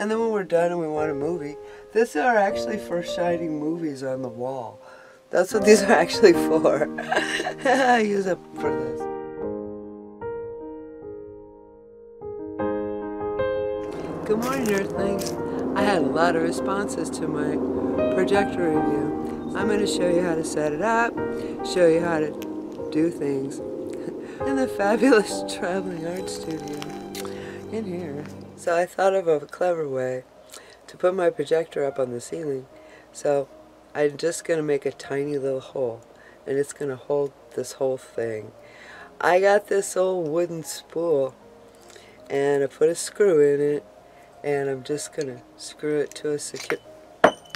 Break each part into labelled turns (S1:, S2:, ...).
S1: And then when we're done and we want a movie, these are actually for shining movies on the wall. That's what these are actually for. I use it for this. Good morning, Earthlings. I had a lot of responses to my projector review. I'm going to show you how to set it up, show you how to do things in the fabulous traveling art studio in here. So I thought of a clever way to put my projector up on the ceiling. So I'm just going to make a tiny little hole and it's going to hold this whole thing. I got this old wooden spool and I put a screw in it and I'm just going to screw it to a secure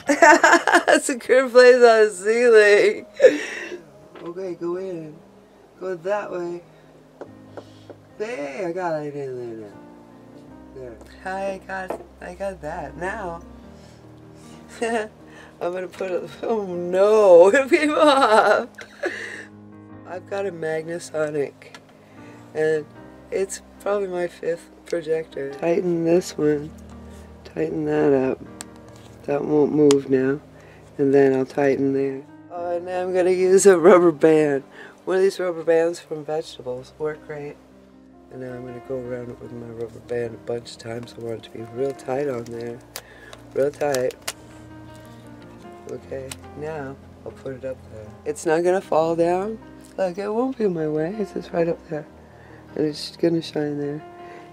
S1: secure place on the ceiling. okay, go in. Go that way. Hey, I got it in there now. I got I got that. Now I'm gonna put it oh no, it came off. I've got a Magnasonic and it's probably my fifth projector. Tighten this one. Tighten that up. That won't move now. And then I'll tighten there. Oh, and now I'm gonna use a rubber band. One of these rubber bands from vegetables work great. And now I'm going to go around it with my rubber band a bunch of times. I want it to be real tight on there. Real tight. Okay, now I'll put it up there. It's not going to fall down. Look, it won't be in my way. It's just right up there. And it's going to shine there.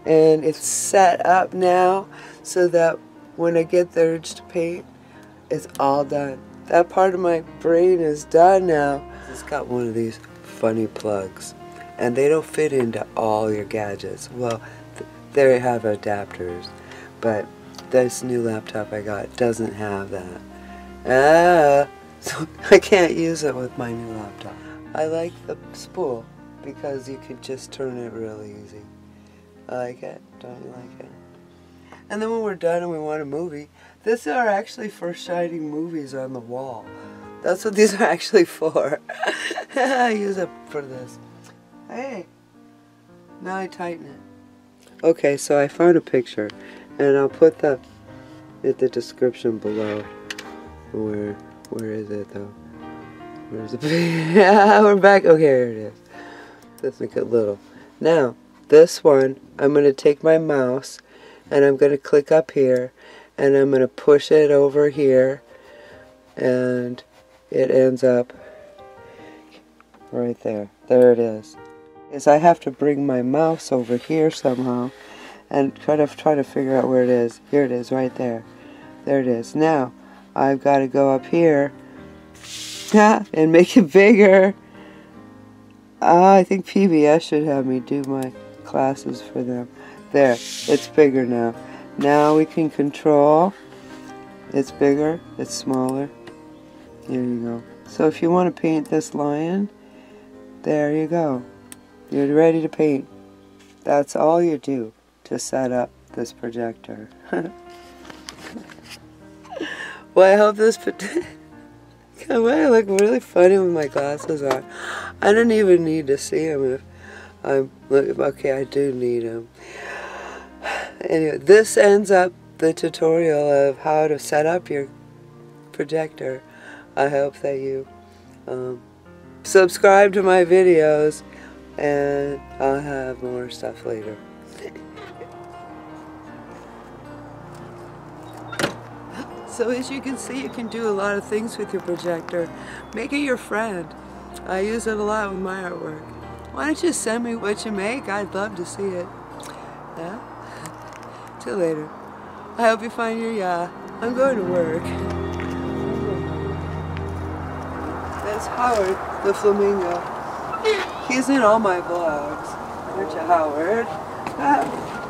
S1: And it's set up now so that when I get the urge to paint, it's all done. That part of my brain is done now. It's got one of these funny plugs and they don't fit into all your gadgets. Well, th they have adapters, but this new laptop I got doesn't have that. Ah, so I can't use it with my new laptop. I like the spool because you can just turn it really easy. I like it. Don't you like it? And then when we're done and we want a movie, these are actually for shining movies on the wall. That's what these are actually for. I use it for this. Hey, now I tighten it. Okay, so I found a picture, and I'll put the in the description below. Where, where is it though? Where's the? yeah, we're back. Okay, here it is. Let's make it little. Now, this one, I'm gonna take my mouse, and I'm gonna click up here, and I'm gonna push it over here, and it ends up right there. There it is is I have to bring my mouse over here somehow and try to try to figure out where it is. Here it is, right there. There it is. Now, I've got to go up here and make it bigger. Uh, I think PBS should have me do my classes for them. There, it's bigger now. Now we can control. It's bigger, it's smaller. There you go. So if you want to paint this lion, there you go. You're ready to paint. That's all you do to set up this projector. well, I hope this... well, I look really funny with my glasses on. I don't even need to see them if I'm... Okay, I do need them. Anyway, this ends up the tutorial of how to set up your projector. I hope that you um, subscribe to my videos and I'll have more stuff later. so as you can see, you can do a lot of things with your projector. Make it your friend. I use it a lot with my artwork. Why don't you send me what you make? I'd love to see it. Yeah? Till later. I hope you find your yeah. I'm going to work. That's Howard, the flamingo. He's in all my vlogs. There's Howard. Ah.